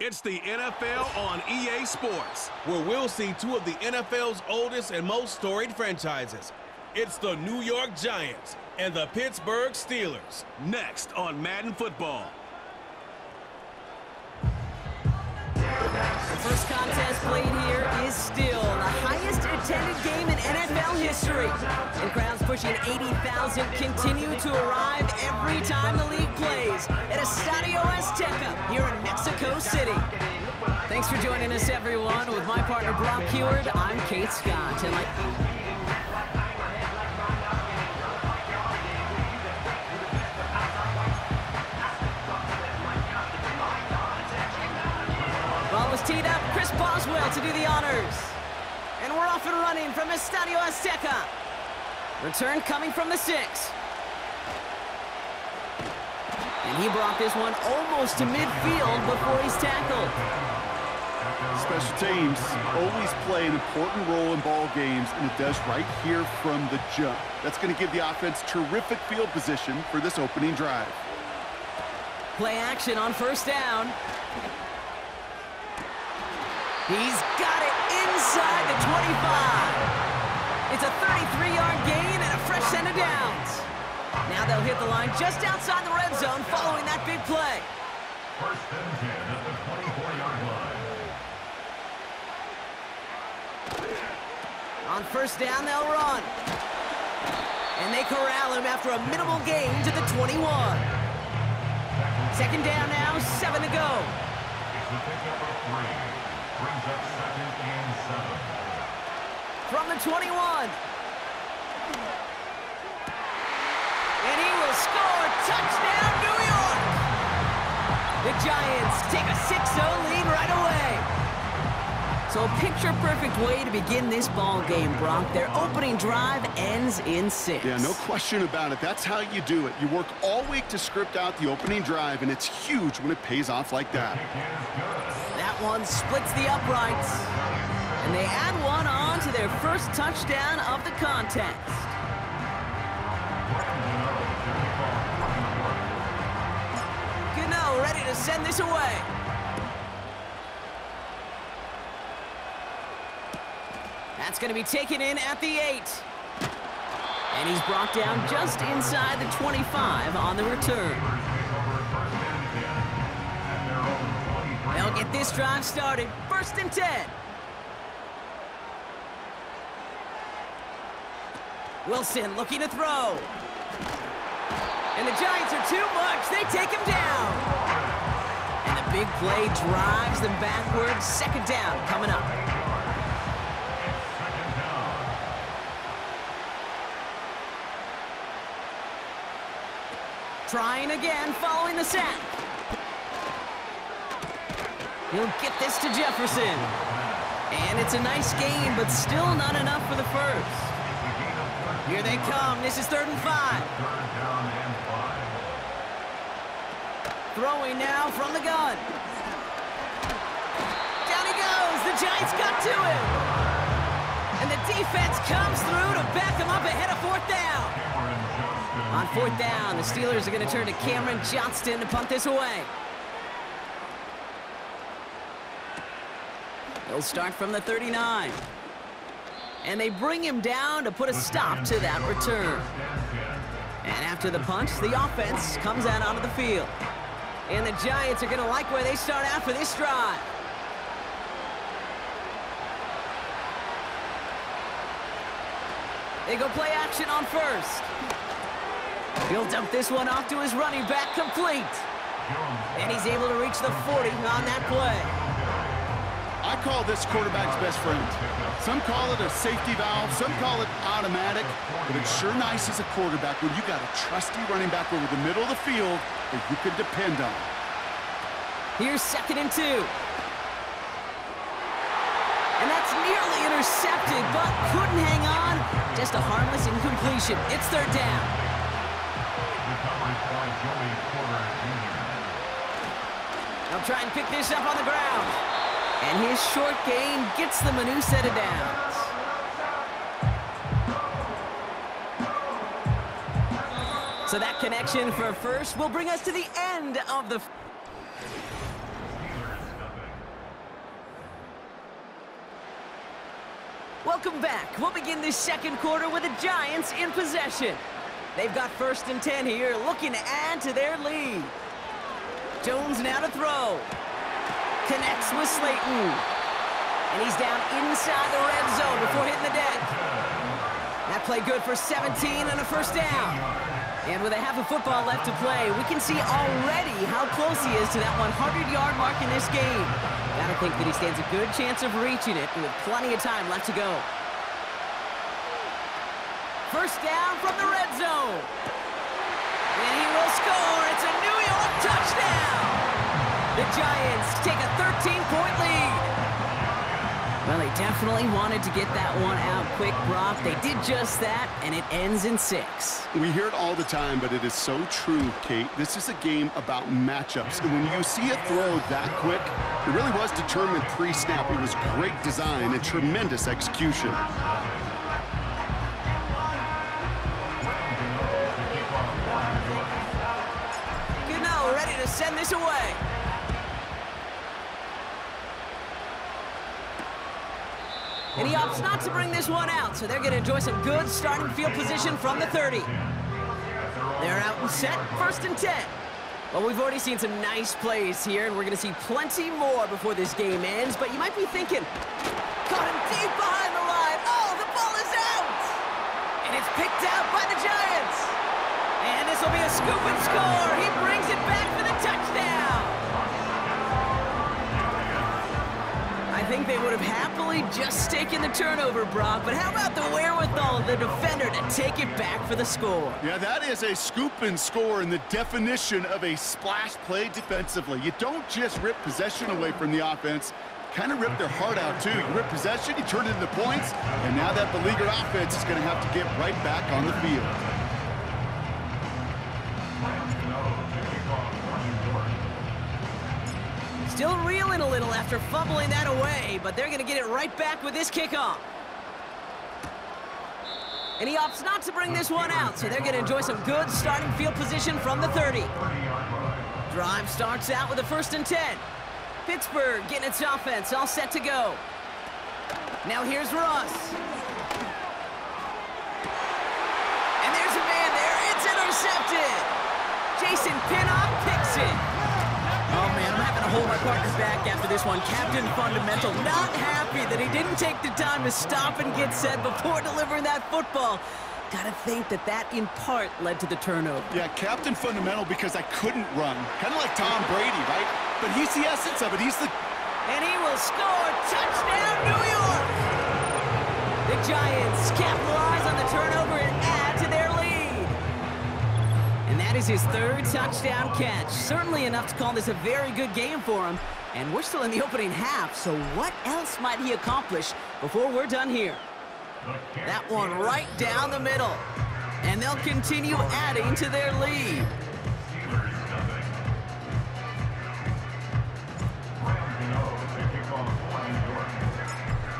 It's the NFL on EA Sports, where we'll see two of the NFL's oldest and most storied franchises. It's the New York Giants and the Pittsburgh Steelers. Next on Madden Football. The first contest played here is still attended game in NFL history. And crowds pushing 80,000 continue to arrive every time the league plays at Estadio Azteca here in Mexico City. Thanks for joining us, everyone. With my partner, Brock Huard, I'm Kate Scott. And like teed up. Chris Boswell to do the honors. And we're off and running from Estadio Azteca. Return coming from the six. And he brought this one almost to midfield before he's tackled. Special teams always play an important role in ball games, and it does right here from the jump. That's going to give the offense terrific field position for this opening drive. Play action on first down. He's got it inside the 25. It's a 33-yard gain and a fresh set of downs. Now they'll hit the line just outside the red zone following that big play. First and 10 at the 24-yard line. On first down, they'll run. And they corral him after a minimal gain to the 21. Second down now, seven to go. Brings up second and seven. From the 21. And he will score. Touchdown, New York! The Giants take a 6-0 lead right away. So a picture-perfect way to begin this ball game, Brock. Their opening drive ends in six. Yeah, no question about it. That's how you do it. You work all week to script out the opening drive, and it's huge when it pays off like that. That one splits the uprights. And they add one on to their first touchdown of the contest. Gano ready to send this away. That's going to be taken in at the 8. And he's brought down just inside the 25 on the return. They'll get this drive started. First and 10. Wilson looking to throw. And the Giants are too much. They take him down. And the big play drives them backwards. Second down coming up. Trying again following the set. He'll get this to Jefferson. And it's a nice game, but still not enough for the first. Here they come. This is third and five. And five. Throwing now from the gun. Down he goes. The Giants got to him. And the defense comes through to back him up ahead of fourth down. On fourth down, the Steelers are going to turn to Cameron Johnston to punt this away. He'll start from the 39. And they bring him down to put a stop to that return. And after the punch, the offense comes out onto the field. And the Giants are going to like where they start out for this drive. They go play action on first. He'll dump this one off to his running back complete. And he's able to reach the 40 on that play. I call this quarterback's best friend. Some call it a safety valve, some call it automatic, but it's sure nice as a quarterback when you got a trusty running back over the middle of the field that you can depend on. Here's second and two. And that's nearly intercepted, but couldn't hang on. Just a harmless incompletion. It's third down. I'm Joey Porter Jr. They'll try and pick this up on the ground. And his short game gets them a new set of downs. So that connection for first will bring us to the end of the... Welcome back. We'll begin this second quarter with the Giants in possession. They've got first and 10 here, looking to add to their lead. Jones now to throw. Connects with Slayton. And he's down inside the red zone before hitting the deck. That play good for 17 and a first down. And with a half a football left to play, we can see already how close he is to that 100-yard mark in this game. Gotta think that he stands a good chance of reaching it with plenty of time left to go. First down from the red zone. And he will score. It's a New York touchdown. The Giants take a 13-point lead. Well, they definitely wanted to get that one out quick, Brock. They did just that, and it ends in six. We hear it all the time, but it is so true, Kate. This is a game about matchups. And when you see a throw that quick, it really was determined pre-snap. It was great design and tremendous execution. Away. And he opts not to bring this one out, so they're going to enjoy some good starting field position from the 30. They're out and set, first and 10. Well, we've already seen some nice plays here, and we're going to see plenty more before this game ends. But you might be thinking, caught him deep behind the line. Oh, the ball is out! And it's picked out by the Giants. And this will be a scoop and score. He brings it back for the think they would have happily just taken the turnover, Brock, but how about the wherewithal of the defender to take it back for the score? Yeah, that is a scoop and score in the definition of a splash play defensively. You don't just rip possession away from the offense, kind of rip their heart out too. You rip possession, you turn it into points, and now that beleaguered offense is going to have to get right back on the field. Still reeling a little after fumbling that away, but they're going to get it right back with this kickoff. And he opts not to bring this one out, so they're going to enjoy some good starting field position from the 30. Drive starts out with a first and 10. Pittsburgh getting its offense all set to go. Now here's Ross. And there's a man there. It's intercepted. Jason Pinnock picks it. To hold my partner back after this one. Captain Fundamental not happy that he didn't take the time to stop and get set before delivering that football. Gotta think that that, in part, led to the turnover. Yeah, Captain Fundamental because I couldn't run. Kind of like Tom Brady, right? But he's the essence of it. He's the... And he will score. Touchdown, New York! The Giants capitalize on the turnover that is his third touchdown catch. Certainly enough to call this a very good game for him. And we're still in the opening half, so what else might he accomplish before we're done here? That one right down the middle. And they'll continue adding to their lead.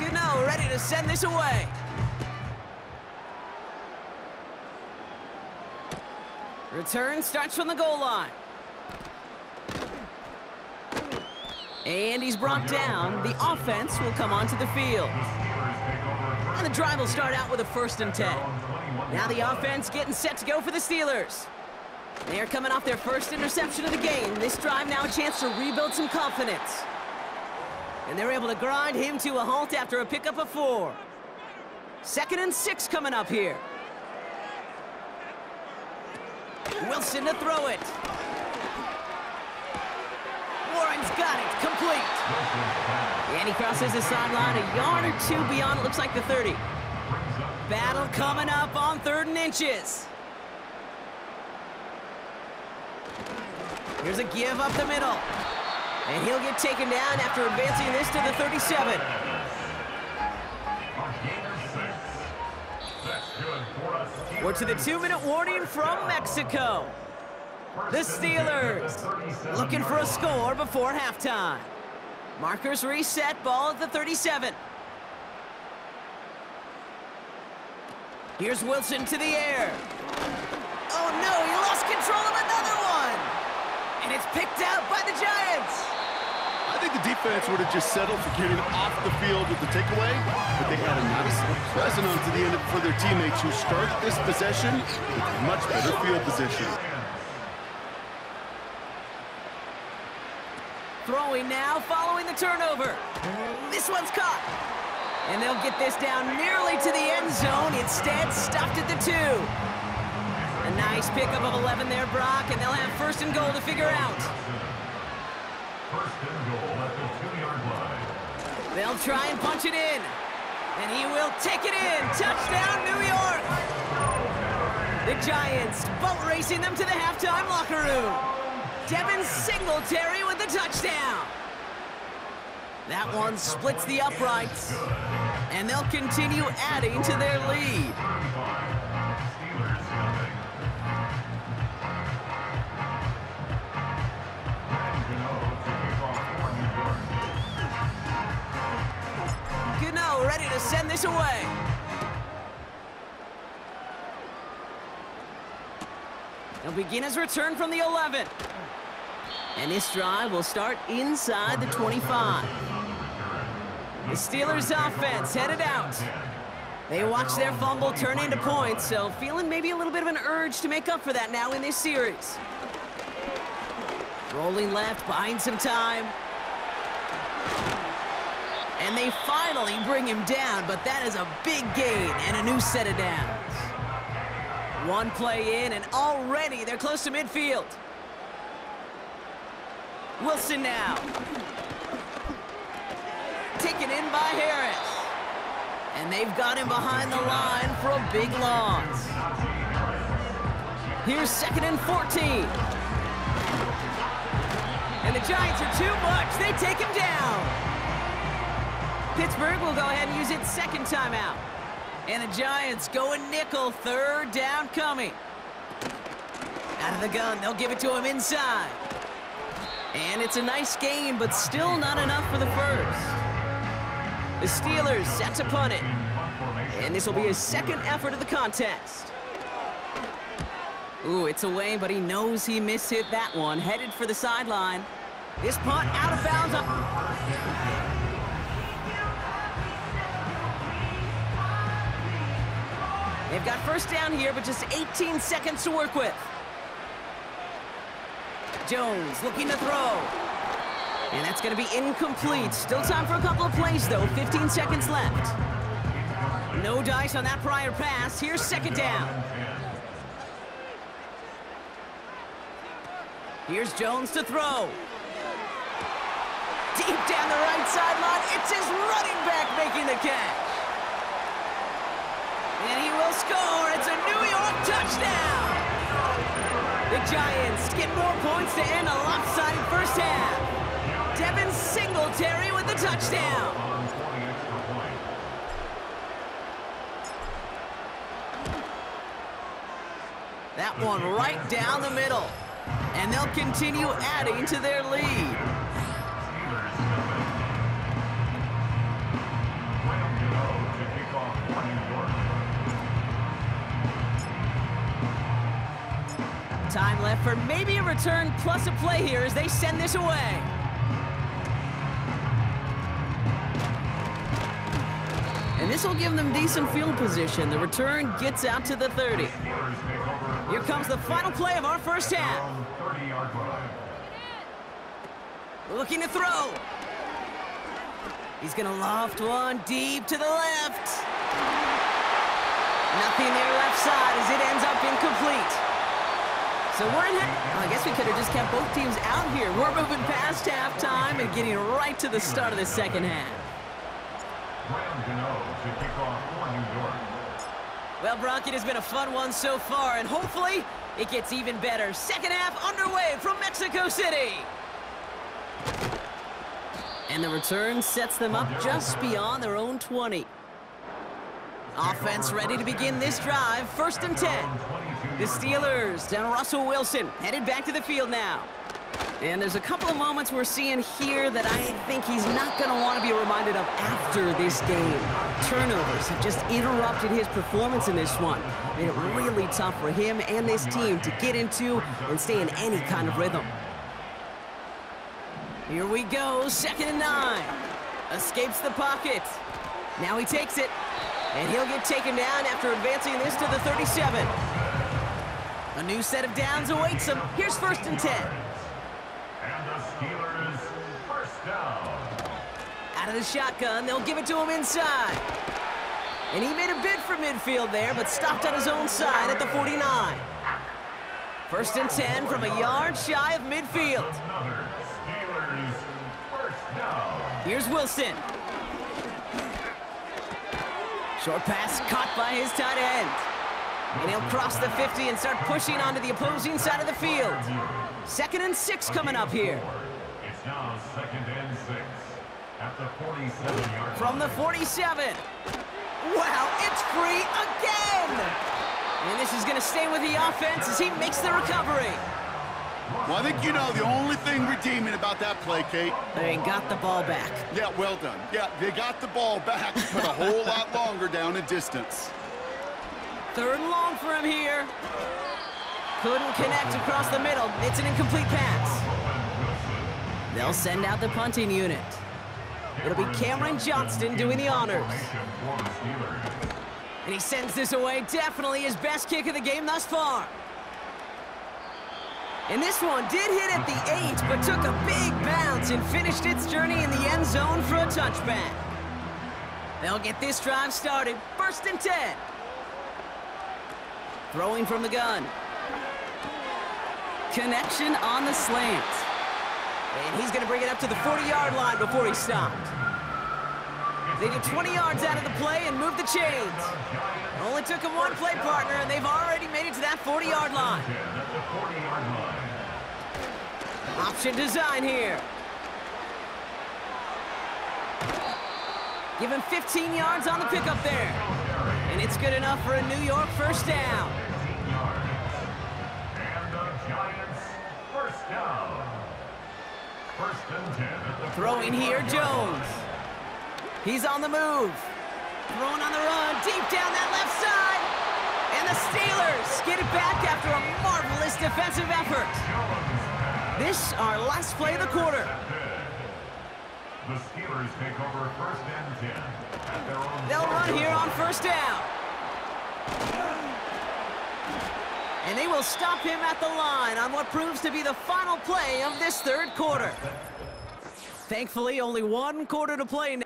Gano ready to send this away. Return starts from the goal line. And he's brought down. The offense will come onto the field. And the drive will start out with a first and 10. Now the offense getting set to go for the Steelers. They're coming off their first interception of the game. This drive now a chance to rebuild some confidence. And they're able to grind him to a halt after a pickup of four. Second and six coming up here. Wilson to throw it. Warren's got it, complete. And he crosses the sideline a yard or two beyond, it looks like the 30. Battle coming up on third and inches. Here's a give up the middle. And he'll get taken down after advancing this to the 37. We're to the two-minute warning from Mexico. The Steelers looking for a score before halftime. Markers reset, ball at the 37. Here's Wilson to the air. Oh no, he lost control of another one. And it's picked out by the Giants. Think the defense would have just settled for getting off the field with the takeaway, but they had a nice present onto the end for their teammates who started this possession with much better field position. Throwing now, following the turnover. This one's caught. And they'll get this down nearly to the end zone. Instead, stuffed at the two. A nice pickup of 11 there, Brock, and they'll have first and goal to figure out. The. They'll try and punch it in. And he will take it in. Touchdown, New York! The Giants boat racing them to the halftime locker room. Devin Singletary with the touchdown. That one splits the uprights. And they'll continue adding to their lead. Ready to send this away. He'll begin his return from the 11. And this drive will start inside the 25. The Steelers offense headed out. They watch their fumble turn into points, so feeling maybe a little bit of an urge to make up for that now in this series. Rolling left, buying some time. And they finally bring him down, but that is a big gain and a new set of downs. One play in, and already they're close to midfield. Wilson now. Taken in by Harris. And they've got him behind the line for a big loss. Here's second and 14. And the Giants are too much. They take him down. Pittsburgh will go ahead and use its second timeout. And the Giants going nickel, third down coming. Out of the gun, they'll give it to him inside. And it's a nice game, but still not enough for the first. The Steelers set to punt it. And this will be his second effort of the contest. Ooh, it's away, but he knows he mishit that one. Headed for the sideline. This punt out of bounds. They've got first down here, but just 18 seconds to work with. Jones looking to throw. And that's going to be incomplete. Still time for a couple of plays, though. 15 seconds left. No dice on that prior pass. Here's second down. Here's Jones to throw. Deep down the right sideline. It's his running back making the catch. Score. It's a New York touchdown. The Giants get more points to end a lopsided first half. Devin Singletary with the touchdown. That one right down the middle. And they'll continue adding to their lead. Left for maybe a return plus a play here as they send this away. And this will give them decent field position. The return gets out to the 30. Steelers take over Here comes the final play of our first half. 30-yard line. Looking to throw. He's going to loft one deep to the left. Nothing there left side as it ends up incomplete. So we're in. Well, I guess we could have just kept both teams out here. We're moving past halftime and getting right to the start of the second half. Well, Brock, it has been a fun one so far, and hopefully it gets even better. Second half underway from Mexico City. And the return sets them up just beyond their own 20. Offense ready to begin this drive, first and 10. The Steelers down Russell Wilson, headed back to the field now. And there's a couple of moments we're seeing here that I think he's not going to want to be reminded of after this game. Turnovers have just interrupted his performance in this one. Made it really tough for him and this team to get into and stay in any kind of rhythm. Here we go, second and nine. Escapes the pocket. Now he takes it. And he'll get taken down after advancing this to the 37. A new set of downs awaits him. Here's first and 10. And the Steelers first down. Out of the shotgun, they'll give it to him inside. And he made a bid for midfield there, but stopped on his own side at the 49. First and 10 from a yard shy of midfield. Another Steelers first down. Here's Wilson. Short pass caught by his tight end. And he'll cross the 50 and start pushing onto the opposing side of the field. Second and six coming up here. It's now second and six at the 47-yard From the 47. Wow, it's free again! And this is going to stay with the offense as he makes the recovery. Well, I think you know the only thing redeeming about that play, Kate. They got the ball back. Yeah, well done. Yeah, they got the ball back, but a whole lot longer down in distance. Third and long for him here. Couldn't connect across the middle. It's an incomplete pass. They'll send out the punting unit. It'll be Cameron Johnston doing the honors. And he sends this away. Definitely his best kick of the game thus far. And this one did hit at the eight, but took a big bounce and finished its journey in the end zone for a touchback. They'll get this drive started. First and 10. Throwing from the gun. Connection on the slant. And he's going to bring it up to the 40-yard line before he stopped. They get 20 yards out of the play and move the chains. Only took him one play partner, and they've already made it to that 40-yard line. The 40-yard line. Option design here. Give him 15 yards on the pickup there. And it's good enough for a New York first down. First and 10 at the Throwing here, Jones. He's on the move. Throwing on the run, deep down that left side. And the Steelers get it back after a marvelous defensive effort. This, our last play of the quarter. The Steelers take over first and 10 at their own They'll run here on first down. And they will stop him at the line on what proves to be the final play of this third quarter. Thankfully, only one quarter to play now.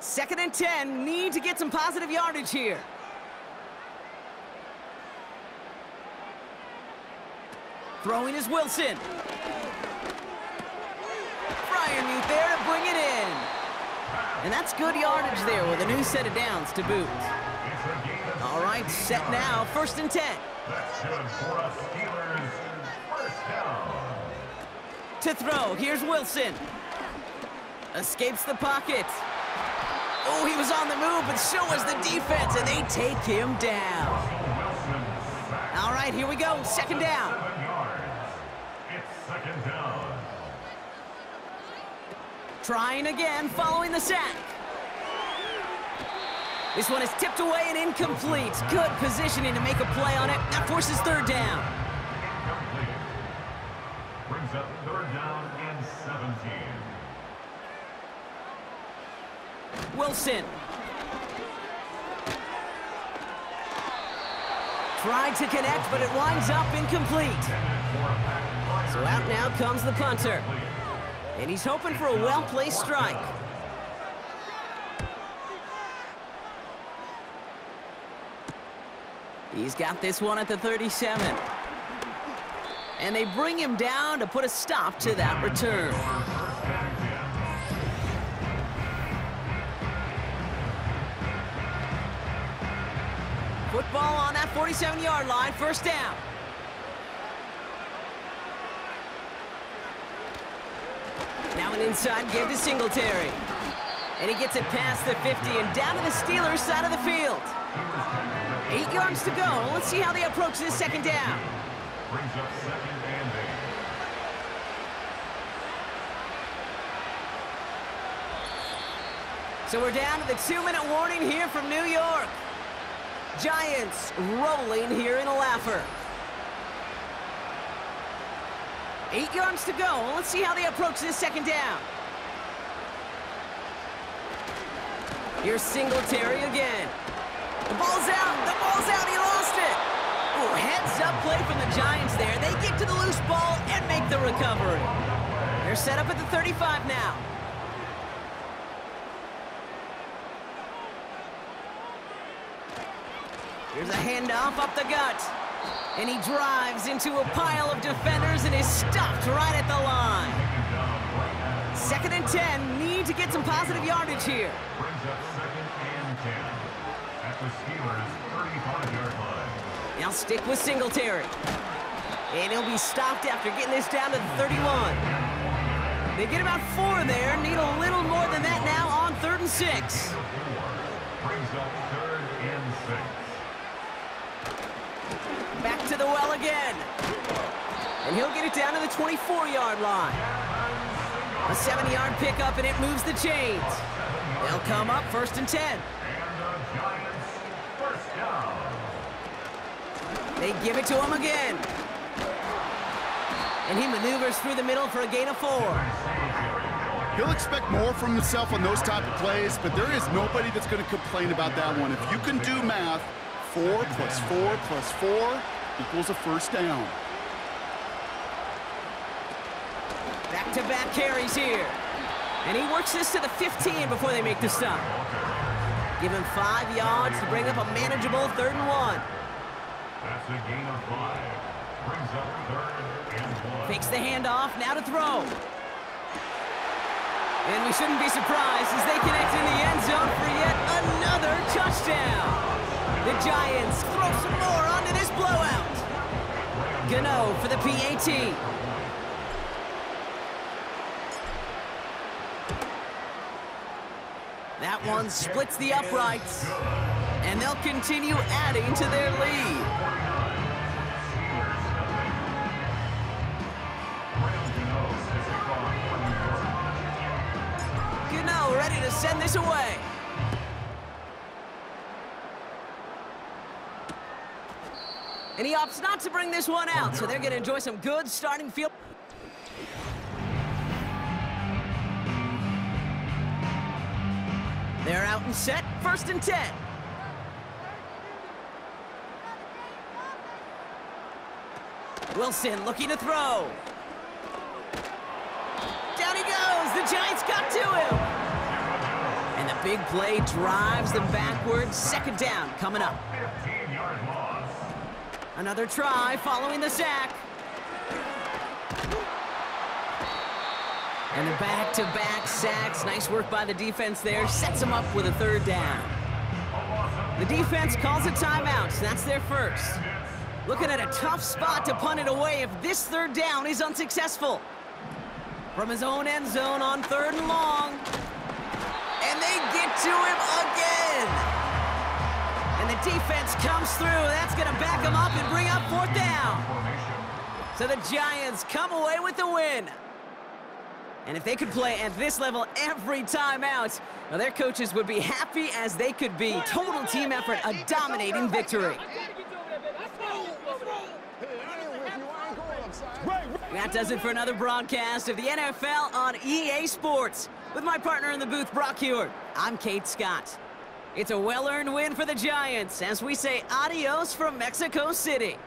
Second and 10, need to get some positive yardage here. Throwing is Wilson. Freiermuth there to bring it in. And that's good yardage there with a new set of downs to boot. All right, set now, first and 10. That's good for a Steelers first down. To throw, here's Wilson. Escapes the pocket. Oh, he was on the move, but so was the defense, and they take him down. All right, here we go, second down. seven yards. It's second down. Trying again, following the sack. This one is tipped away and incomplete. Good positioning to make a play on it. That forces third down. Brings up third down and 17. Wilson. Tried to connect, but it winds up incomplete. So out now comes the punter. And he's hoping for a well-placed strike. He's got this one at the 37. And they bring him down to put a stop to that return. Football on that 47-yard line, first down. An inside give to Singletary. And he gets it past the 50 and down to the Steelers side of the field. Eight yards to go. Let's see how they approach this second down. So we're down to the two-minute warning here from New York. Giants rolling here in a laugher. Eight yards to go. Let's see how they approach this second down. Here's Singletary again. The ball's out. The ball's out. He lost it. Ooh, heads up play from the Giants there. They get to the loose ball and make the recovery. They're set up at the 35 now. Here's a handoff up the gut. And he drives into a pile of defenders and is stopped right at the line. Second and 10. Need to get some positive yardage here. Brings up second and 10 at the Steelers' 35-yard line. Now stick with Singletary. And he'll be stopped after getting this down to the 31. They get about four there. Need a little more than that now on third and six. Brings up third and six. Back to the well again. And he'll get it down to the 24-yard line. A seven-yard pickup, and it moves the chains. They'll come up first and 10. And the Giants first down. They give it to him again. And he maneuvers through the middle for a gain of four. He'll expect more from himself on those type of plays, but there is nobody that's going to complain about that one. If you can do math, four plus four plus four equals a first down. Back-to-back carries here. And he works this to the 15 before they make the stop. Give him five yards to bring up a manageable third and one. That's a gain of five. Brings up third and one. Fakes the handoff, now to throw. And we shouldn't be surprised as they connect in the end zone for yet another touchdown. The Giants throw some more onto this blowout. Gano for the PAT. That one splits the uprights. And they'll continue adding to their lead. Ready to send this away. And he opts not to bring this one out, so they're going to enjoy some good starting field. They're out and set, first and 10. Wilson looking to throw. Down he goes. The Giants got to him. And the big play drives them backwards. Second down coming up. 15-yard loss. Another try following the sack. And the back-to-back sacks. Nice work by the defense there. Sets them up with a third down. The defense calls a timeout. That's their first. Looking at a tough spot to punt it away if this third down is unsuccessful. From his own end zone on third and long. And they get to him again. The defense comes through. That's going to back them up and bring up fourth down. So the Giants come away with the win. And if they could play at this level every time out, well, their coaches would be happy as they could be. Total team effort, a dominating victory. That does it for another broadcast of the NFL on EA Sports. With my partner in the booth, Brock Huard, I'm Kate Scott. It's a well-earned win for the Giants as we say adios from Mexico City.